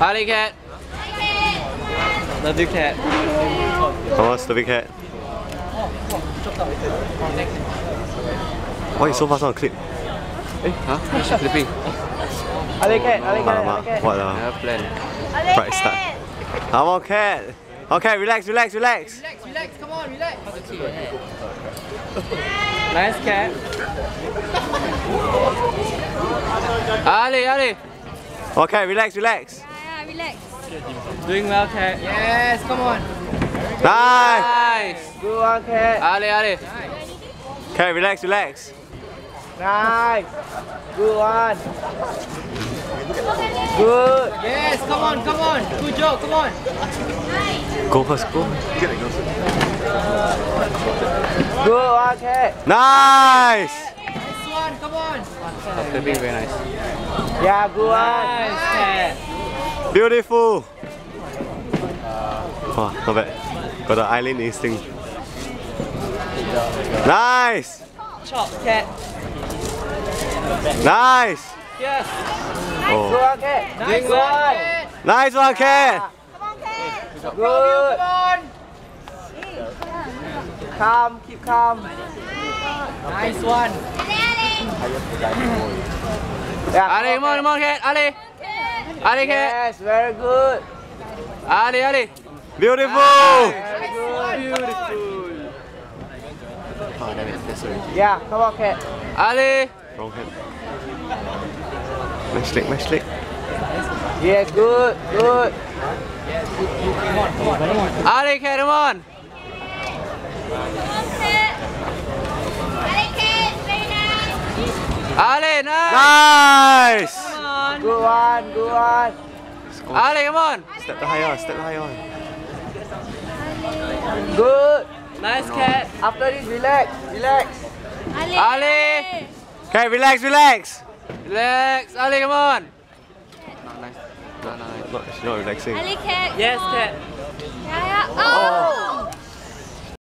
Ali cat. Love you cat. Come on, stupid cat. Why you so fast on the clip? Eh, huh? What's flipping? Ali cat, Ali cat, Ali cat. what I the plan. bright start. Come on, cat. Okay, relax, relax, relax. Relax, relax, come on, relax. Nice cat. Ali, Ali. Okay, relax, relax. Yeah, yeah, relax. Doing well, cat. Yes, come on. Nice. Nice. Good one, cat. Ali, Ali. Okay, relax, relax. Nice. Good one. Good. Yes, come on, come on. Good job, come on. Go first, go. Good one, cat. Nice. This one, come on. Flipping very nice. Yeah, good one. Nice cat. Beautiful. Wow, not bad. Got the island instinct. Nice. Chop cat. Nice. Yes. Good Oh. one, cat. Nice one, one. Nice one, cat. Good. Come on. Calm, keep calm. Nice one. Yeah. Ali, come on, come on, cat. Ali. Ali, cat. Yes, very good. Ali, Ali. Beautiful. Very good. Beautiful. Oh. That's sorry. Yeah, come on, cat. Ali. Wrong hand. Match leg, match leg. Yeah, good, good. Ali, come on. Ali, nice. Nice. Come on. Good one, good one. Ali, come on. Step the higher, step the higher. Good. Nice cat. After this, relax, relax. Ali. Okay, relax, relax. Relax. Ali, come on. No, nice. No, no, nice. Not, not relaxing. Ali cat. Yes, cat. Yeah, yeah. Oh. oh.